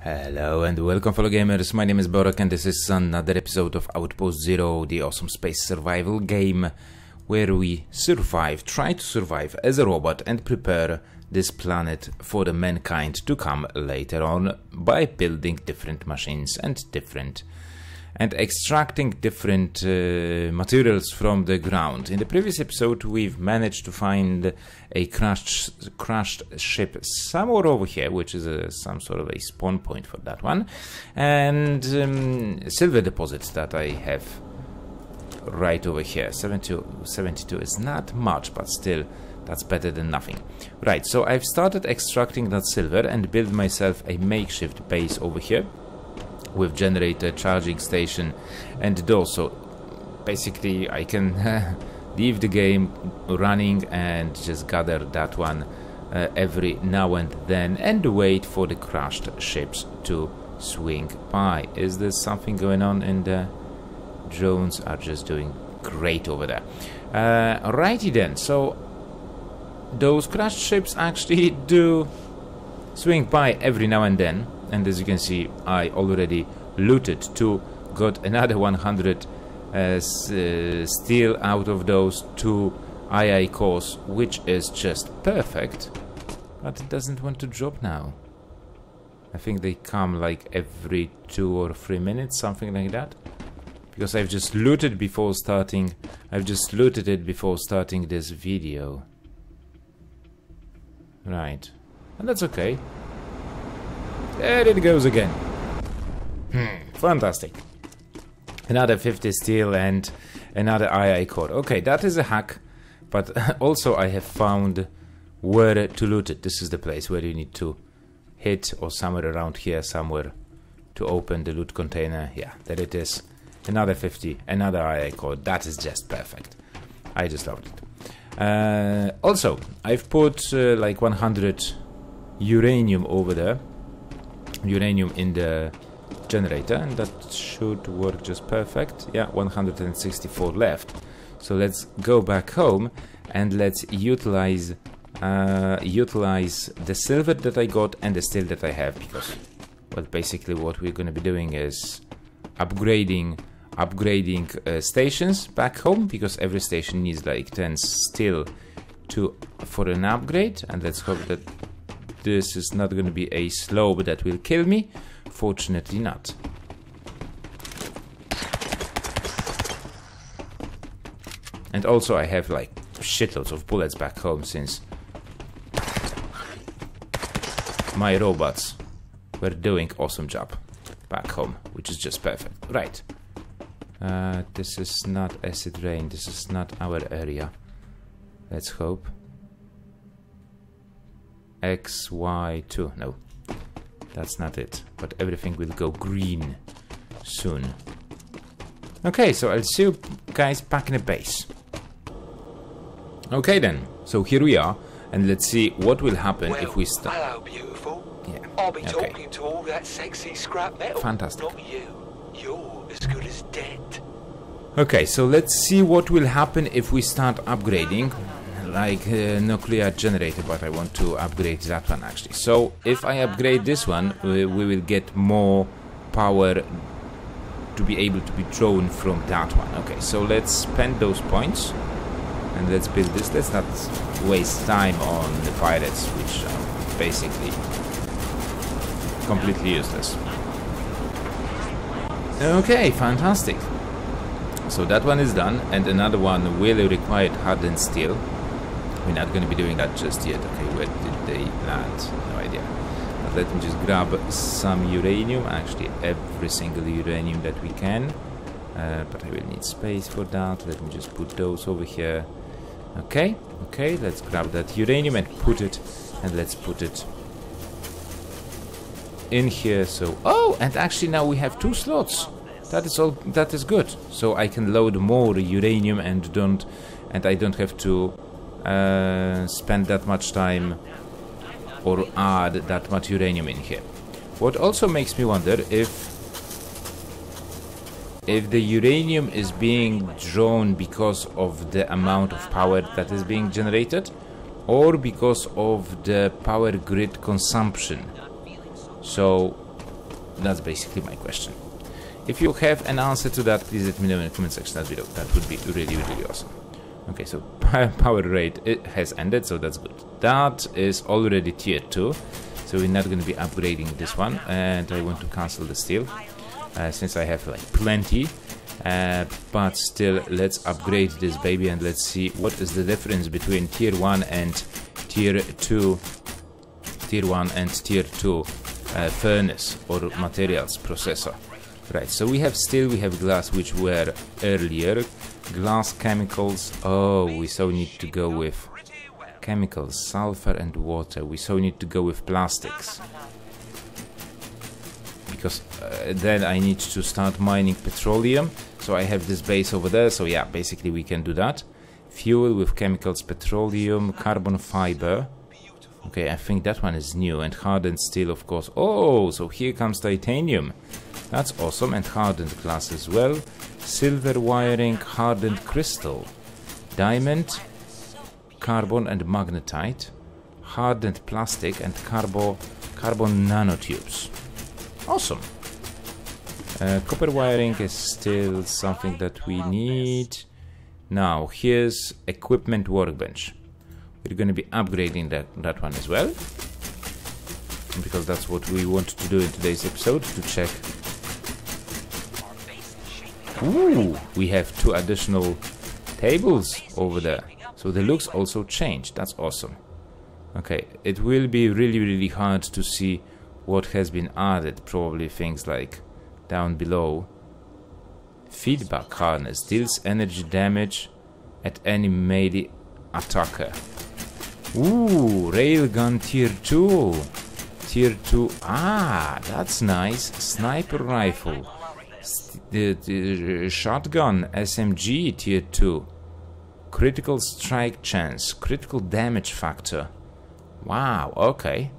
Hello and welcome fellow gamers, my name is Borek and this is another episode of Outpost Zero, the awesome space survival game where we survive, try to survive as a robot and prepare this planet for the mankind to come later on by building different machines and different and extracting different uh, materials from the ground. In the previous episode, we've managed to find a crashed crashed ship somewhere over here, which is a, some sort of a spawn point for that one, and um, silver deposits that I have right over here. 72, 72 is not much, but still. That's better than nothing. Right, so I've started extracting that silver and build myself a makeshift base over here with generator, charging station, and also basically I can leave the game running and just gather that one uh, every now and then and wait for the crashed ships to swing by. Is there something going on in the drones are just doing great over there. Uh, righty then, so those crashed ships actually do swing by every now and then and as you can see I already looted two got another 100 uh, uh, steel out of those two AI cores which is just perfect. But it doesn't want to drop now. I think they come like every two or three minutes something like that. Because I've just looted before starting I've just looted it before starting this video. Right. And that's okay there it goes again. Hmm, fantastic. Another 50 steel and another AI core. Okay, that is a hack, but also I have found where to loot it. This is the place where you need to hit or somewhere around here somewhere to open the loot container. Yeah, there it is. Another 50, another AI core. That is just perfect. I just loved it. Uh, also, I've put uh, like 100 uranium over there uranium in the generator and that should work just perfect. Yeah 164 left. So let's go back home and let's utilize uh, utilize the silver that I got and the steel that I have because well basically what we're gonna be doing is upgrading upgrading uh, stations back home because every station needs like 10 steel to for an upgrade and let's hope that this is not going to be a slope that will kill me. Fortunately not. And also I have like shitloads of bullets back home since my robots were doing awesome job back home, which is just perfect. Right. Uh, this is not acid rain, this is not our area. Let's hope. X, Y, 2. No, that's not it. But everything will go green soon. Okay, so I'll see you guys back in the base. Okay then, so here we are, and let's see what will happen well, if we start. Hello, beautiful. Yeah. I'll be okay. talking to all that sexy scrap metal. Fantastic. Not you. You're as good as dead. Okay, so let's see what will happen if we start upgrading like uh, nuclear generator but I want to upgrade that one actually. So if I upgrade this one we, we will get more power to be able to be drawn from that one. Okay so let's spend those points and let's build this. Let's not waste time on the pirates which are basically completely useless. Okay fantastic. So that one is done and another one will require hardened steel we're not going to be doing that just yet. Okay, where did they land? No idea. But let me just grab some uranium. Actually, every single uranium that we can. Uh, but I will need space for that. Let me just put those over here. Okay, okay, let's grab that uranium and put it, and let's put it in here. So, oh, and actually now we have two slots. That is all. That is good. So I can load more uranium and don't, and I don't have to uh, spend that much time or add that much uranium in here. What also makes me wonder if if the uranium is being drawn because of the amount of power that is being generated or because of the power grid consumption. So That's basically my question. If you have an answer to that, please let me know in the comment section below. That would be really, really awesome. Okay, so power rate it has ended, so that's good. That is already tier 2, so we're not going to be upgrading this one. And I want to cancel the steel, uh, since I have like plenty. Uh, but still, let's upgrade this baby and let's see what is the difference between tier 1 and tier 2 tier 1 and tier 2 uh, furnace or materials processor right so we have steel we have glass which were earlier glass chemicals. Oh we so need to go with chemicals sulfur and water. We so need to go with plastics. Because uh, then I need to start mining petroleum. So I have this base over there. So yeah basically we can do that. Fuel with chemicals petroleum carbon fiber. Okay I think that one is new. And hardened steel of course. Oh so here comes titanium. That's awesome. And hardened glass as well silver wiring hardened crystal diamond carbon and magnetite hardened plastic and carbo carbon nanotubes Awesome. Uh, copper wiring is still something that we need. Now, here's equipment workbench. We're going to be upgrading that, that one as well. Because that's what we want to do in today's episode, to check. Ooh, we have two additional tables over there. So the looks also changed. That's awesome. Okay, it will be really, really hard to see what has been added, probably things like down below. Feedback harness deals energy damage at any melee attacker. Ooh, railgun tier 2. Tier 2. Ah, that's nice. Sniper rifle. The, the shotgun SMG tier 2. Critical strike chance. Critical damage factor. Wow, okay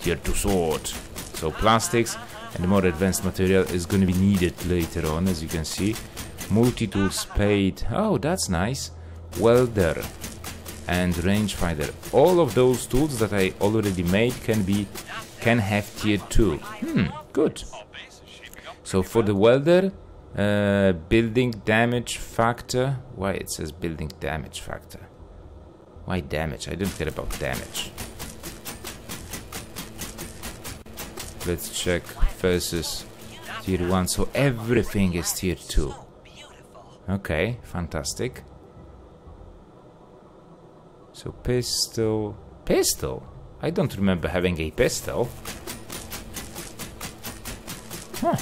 tier 2 sword. So plastics and more advanced material is going to be needed later on, as you can see. Multi-tool spade. Oh, that's nice. Welder and rangefinder. All of those tools that I already made can be can have tier 2. Hmm, good. So for the welder, uh, building damage factor. Why it says building damage factor? Why damage? I don't care about damage. let's check versus tier 1 so everything is tier 2 okay fantastic so pistol pistol I don't remember having a pistol huh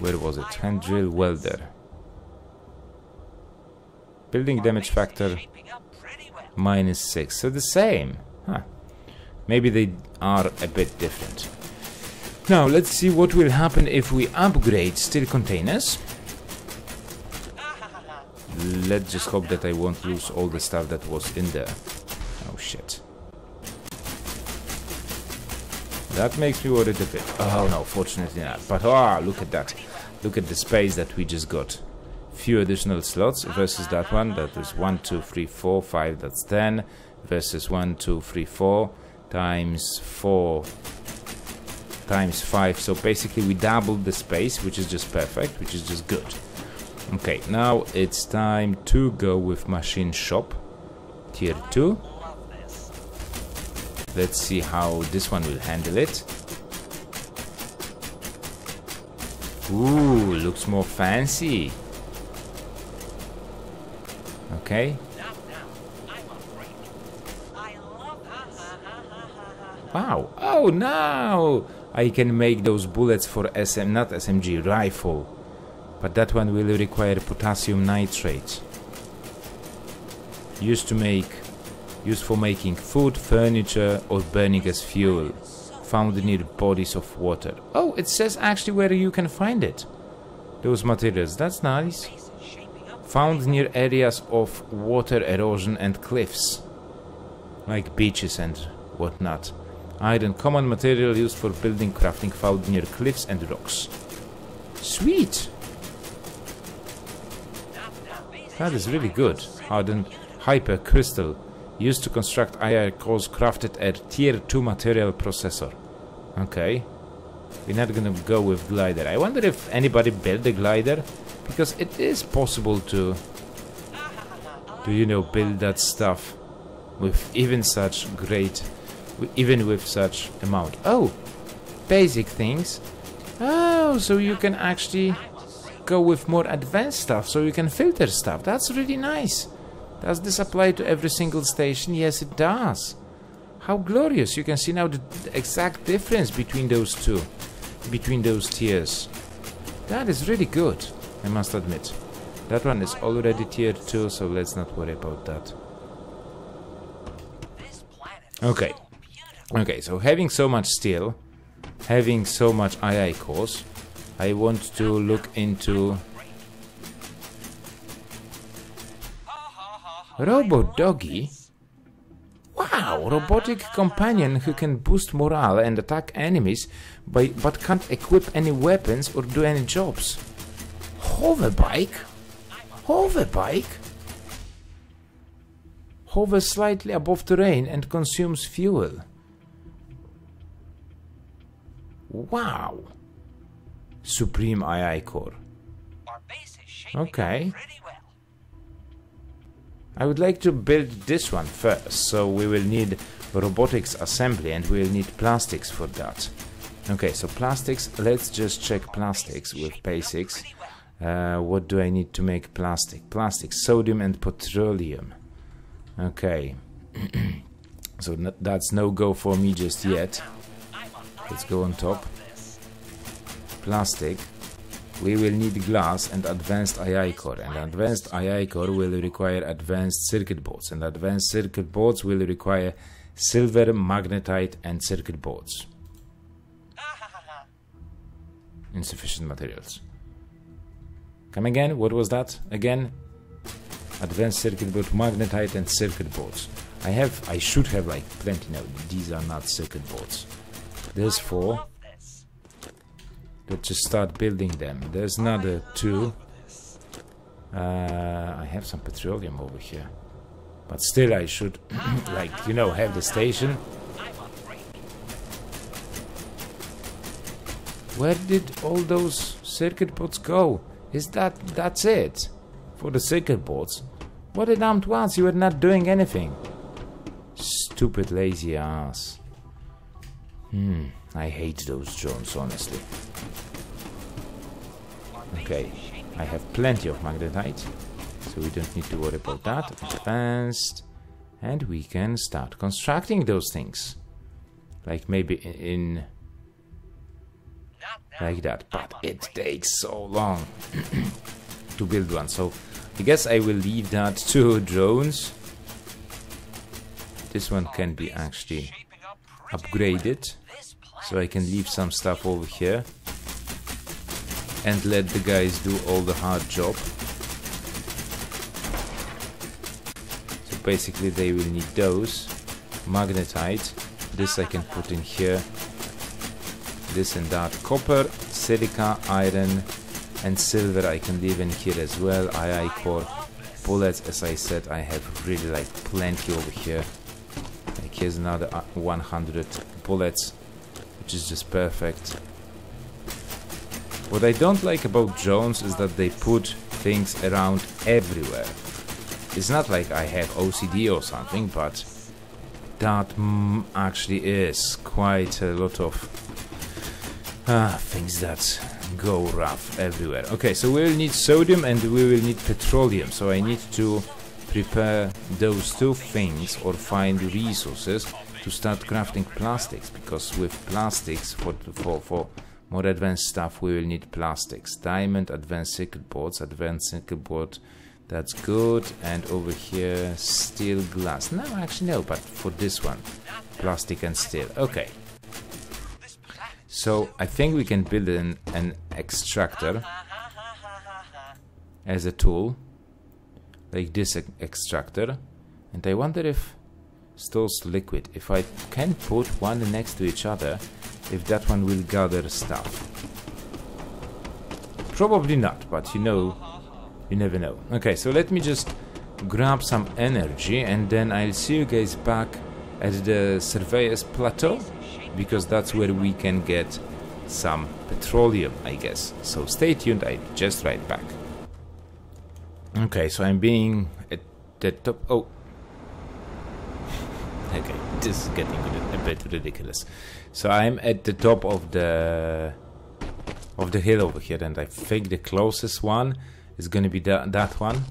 where was it hand drill welder building damage factor minus 6 so the same huh Maybe they are a bit different. Now, let's see what will happen if we upgrade steel containers. Let's just hope that I won't lose all the stuff that was in there. Oh shit. That makes me worried a bit. Oh no, fortunately not. But ah, look at that. Look at the space that we just got. Few additional slots versus that one. That is 1, 2, 3, 4, 5, that's 10. Versus 1, 2, 3, 4 times 4 times 5 so basically we doubled the space which is just perfect which is just good okay now it's time to go with machine shop tier 2 let's see how this one will handle it Ooh, looks more fancy okay Wow. Oh, now I can make those bullets for SM, not SMG, rifle. But that one will require potassium nitrate. Used to make, used for making food, furniture, or burning as fuel. Found near bodies of water. Oh, it says actually where you can find it. Those materials, that's nice. Found near areas of water erosion and cliffs. Like beaches and whatnot. Iron, common material used for building crafting found near cliffs and rocks. Sweet! That is really good. Hardened hyper crystal Used to construct AI cores crafted at tier 2 material processor. Okay. We're not gonna go with glider. I wonder if anybody built a glider? Because it is possible to... To, you know, build that stuff with even such great... Even with such amount. Oh! Basic things. Oh, so you can actually go with more advanced stuff, so you can filter stuff. That's really nice. Does this apply to every single station? Yes, it does. How glorious. You can see now the exact difference between those two. Between those tiers. That is really good, I must admit. That one is already tier 2, so let's not worry about that. Okay. Okay, so having so much steel, having so much AI cores, I want to look into Robo Doggy? Wow, robotic companion who can boost morale and attack enemies by, but can't equip any weapons or do any jobs. Hoverbike? Hoverbike? Hovers slightly above terrain and consumes fuel. Wow. Supreme AI Core. Okay. I would like to build this one first, so we will need robotics assembly and we will need plastics for that. Okay, so plastics, let's just check plastics with basics. Uh, what do I need to make plastic? Plastic, sodium and petroleum. Okay. so that's no go for me just yet. Let's go on top. Plastic we will need glass and advanced AI core and advanced AI core will require advanced circuit boards and advanced circuit boards will require silver, magnetite and circuit boards. Insufficient materials. Come again, what was that? Again, advanced circuit board, magnetite and circuit boards. I have, I should have like plenty now, these are not circuit boards. There's four. Let's just start building them. There's another two. Uh, I have some petroleum over here. But still I should, like, you know, have the station. Where did all those circuit boards go? Is that, that's it? For the circuit boards? What a damned once, you were not doing anything. Stupid lazy ass. Hmm. I hate those drones, honestly. Okay, I have plenty of magnetite, so we don't need to worry about that. Advanced. And we can start constructing those things. Like maybe in... Like that. But it takes so long to build one. So I guess I will leave that to drones. This one can be actually upgraded. So I can leave some stuff over here and let the guys do all the hard job. So basically they will need those. Magnetite, this I can put in here. This and that. Copper, silica, iron and silver I can leave in here as well. AI core. Bullets, as I said, I have really like plenty over here. Like here's another uh, 100 bullets which is just perfect. What I don't like about drones is that they put things around everywhere. It's not like I have OCD or something, but that mm, actually is quite a lot of uh, things that go rough everywhere. Okay, so we will need sodium and we will need petroleum, so I need to prepare those two things or find resources to start crafting plastics because with plastics for for for more advanced stuff we will need plastics. Diamond advanced circuit boards advanced circuit board that's good. And over here steel glass. No actually no but for this one plastic and steel. Okay. So I think we can build an, an extractor as a tool like this extractor. And I wonder if stores liquid. If I can put one next to each other, if that one will gather stuff. Probably not, but you know, you never know. Okay, so let me just grab some energy and then I'll see you guys back at the Surveyor's Plateau because that's where we can get some petroleum, I guess. So stay tuned, I'll just right back. Okay, so I'm being at the top. Oh. Okay, this is getting a bit ridiculous. So I'm at the top of the of the hill over here, and I think the closest one is gonna be that that one.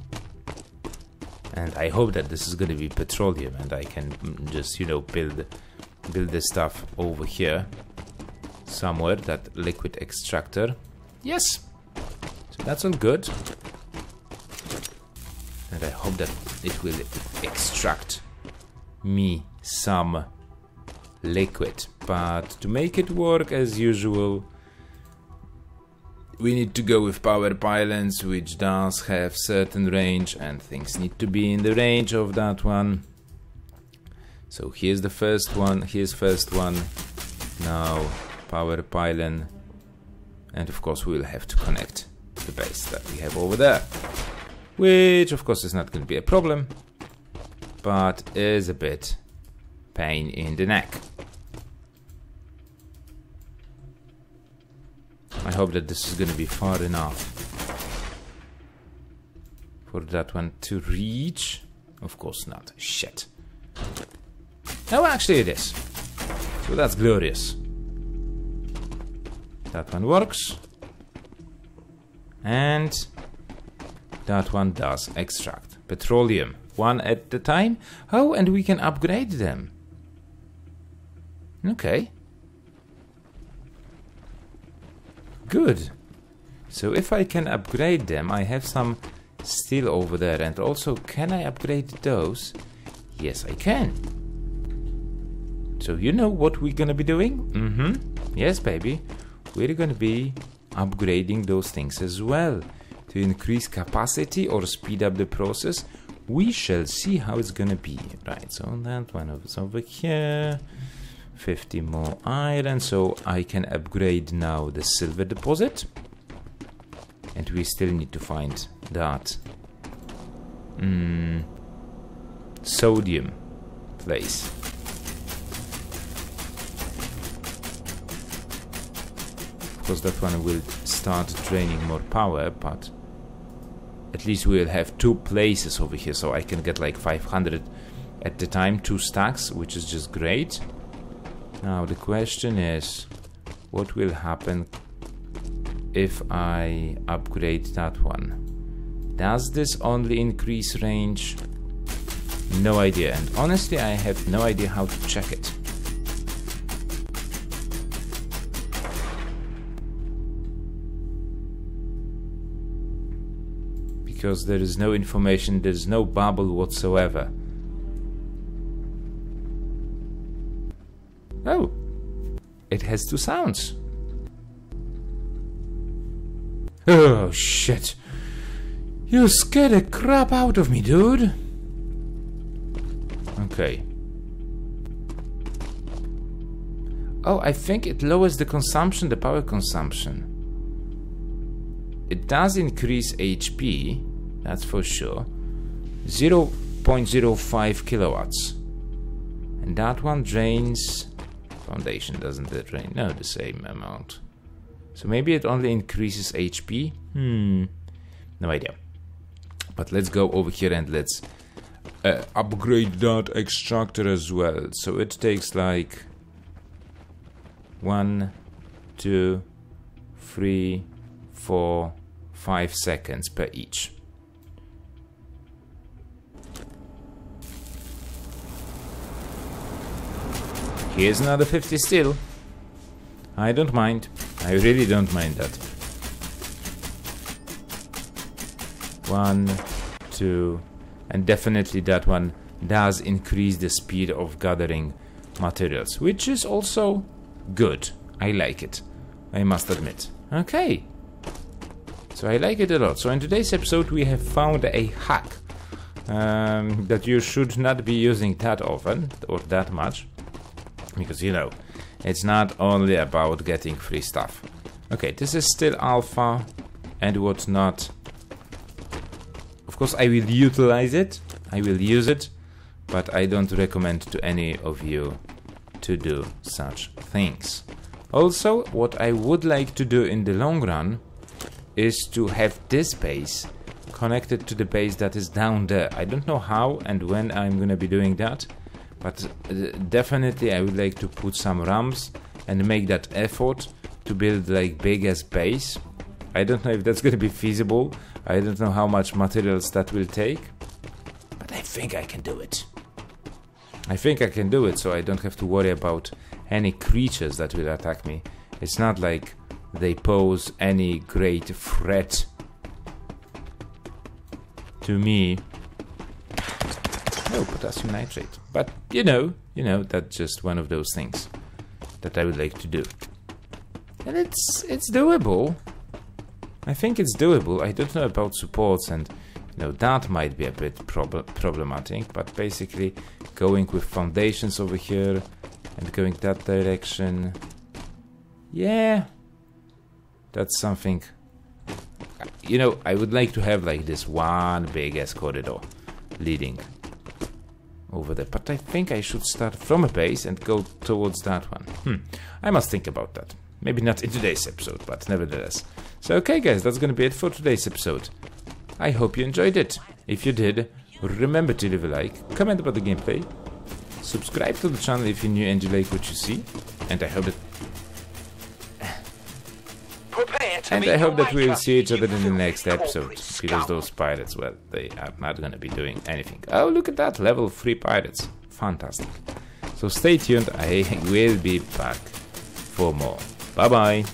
And I hope that this is gonna be petroleum, and I can mm, just you know build build the stuff over here somewhere. That liquid extractor. Yes. So that's all good. And I hope that it will extract me some liquid. But to make it work as usual, we need to go with power pylons, which does have certain range, and things need to be in the range of that one. So here's the first one, here's first one. Now power pylon, and of course we'll have to connect the base that we have over there. Which of course is not going to be a problem, but is a bit pain in the neck. I hope that this is going to be far enough for that one to reach. Of course not. Shit. No, actually it is. So that's glorious. That one works. And that one does extract petroleum. One at a time. Oh, and we can upgrade them. Okay. Good. So if I can upgrade them, I have some steel over there. And also, can I upgrade those? Yes, I can. So you know what we're gonna be doing? Mm-hmm. Yes, baby. We're gonna be upgrading those things as well. To increase capacity or speed up the process. We shall see how it's gonna be. Right, so that one is over here. 50 more iron so I can upgrade now the silver deposit. And we still need to find that mm, sodium place. Of course that one will start draining more power but at least we'll have two places over here so I can get like 500 at the time two stacks which is just great now the question is, what will happen if I upgrade that one? Does this only increase range? No idea, and honestly I have no idea how to check it. Because there is no information, there is no bubble whatsoever. Oh, it has two sounds. Oh, shit. You scared the crap out of me, dude. Okay. Oh, I think it lowers the consumption, the power consumption. It does increase HP, that's for sure. 0.05 kilowatts. And that one drains Foundation doesn't it drain? No, the same amount. So maybe it only increases HP? Hmm, no idea. But let's go over here and let's uh, upgrade that extractor as well. So it takes like one, two, three, four, five seconds per each. Here's another 50 still. I don't mind. I really don't mind that. One, two, and definitely that one does increase the speed of gathering materials, which is also good. I like it. I must admit. Okay. So I like it a lot. So in today's episode we have found a hack um, that you should not be using that often or that much because you know it's not only about getting free stuff okay this is still alpha and whatnot of Of course, I will utilize it, I will use it, but I don't recommend to any of you to do such things. Also, what I would like to do in the long run is to have this base connected to the base that is down there. I don't know how and when I'm gonna be doing that, but uh, definitely I would like to put some ramps and make that effort to build like biggest base. I don't know if that's gonna be feasible. I don't know how much materials that will take, but I think I can do it. I think I can do it so I don't have to worry about any creatures that will attack me. It's not like they pose any great threat to me. No potassium nitrate. But you know, you know, that's just one of those things that I would like to do. And it's it's doable. I think it's doable. I don't know about supports and you know that might be a bit prob problematic, but basically going with foundations over here and going that direction. Yeah, that's something. You know, I would like to have like this one big ass corridor leading over there, but I think I should start from a base and go towards that one. Hmm, I must think about that. Maybe not in today's episode, but nevertheless. So, okay, guys, that's gonna be it for today's episode. I hope you enjoyed it. If you did, remember to leave a like, comment about the gameplay, subscribe to the channel if you're new and you like what you see, and I hope that and I hope that we'll see each other in the next episode. Because those pirates, well, they are not gonna be doing anything. Oh, look at that, level 3 pirates. Fantastic. So stay tuned, I will be back for more. Bye bye.